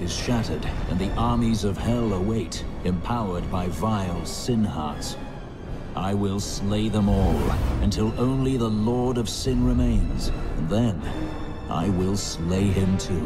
is shattered, and the armies of hell await, empowered by vile sin hearts. I will slay them all, until only the Lord of Sin remains, and then I will slay him too.